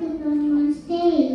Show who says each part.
Speaker 1: と思いまして